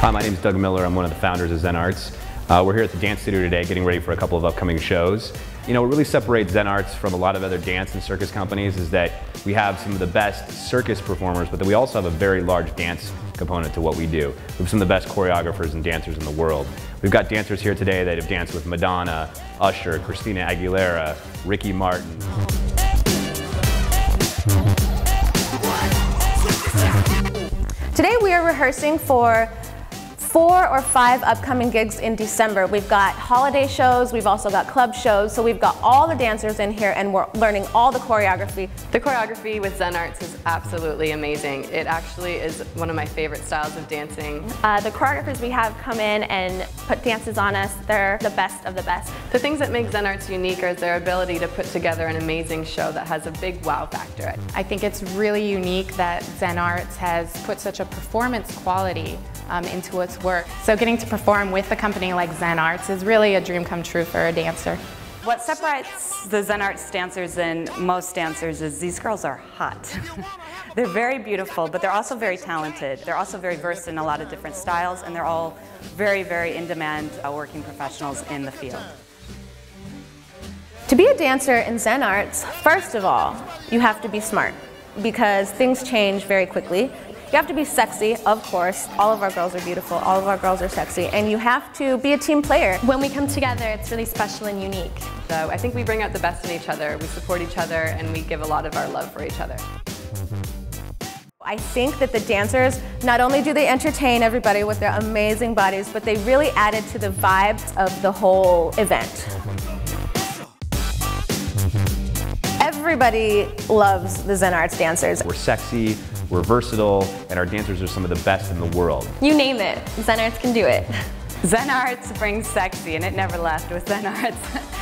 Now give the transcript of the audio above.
Hi, my name is Doug Miller. I'm one of the founders of Zen Arts. Uh, we're here at the dance studio today getting ready for a couple of upcoming shows. You know, what really separates Zen Arts from a lot of other dance and circus companies is that we have some of the best circus performers, but then we also have a very large dance component to what we do. We have some of the best choreographers and dancers in the world. We've got dancers here today that have danced with Madonna, Usher, Christina Aguilera, Ricky Martin. Today we are rehearsing for four or five upcoming gigs in December. We've got holiday shows, we've also got club shows, so we've got all the dancers in here and we're learning all the choreography. The choreography with Zen Arts is absolutely amazing. It actually is one of my favorite styles of dancing. Uh, the choreographers we have come in and put dances on us, they're the best of the best. The things that make Zen Arts unique are their ability to put together an amazing show that has a big wow factor. I think it's really unique that Zen Arts has put such a performance quality um, into its work. So getting to perform with a company like Zen Arts is really a dream come true for a dancer. What separates the Zen Arts dancers and most dancers is these girls are hot. they're very beautiful, but they're also very talented. They're also very versed in a lot of different styles, and they're all very, very in-demand uh, working professionals in the field. To be a dancer in Zen Arts, first of all, you have to be smart because things change very quickly. You have to be sexy, of course. All of our girls are beautiful, all of our girls are sexy, and you have to be a team player. When we come together, it's really special and unique. So I think we bring out the best in each other, we support each other, and we give a lot of our love for each other. I think that the dancers, not only do they entertain everybody with their amazing bodies, but they really added to the vibe of the whole event. Everybody loves the Zen Arts dancers. We're sexy, we're versatile, and our dancers are some of the best in the world. You name it, Zen Arts can do it. Zen Arts brings sexy, and it never left with Zen Arts.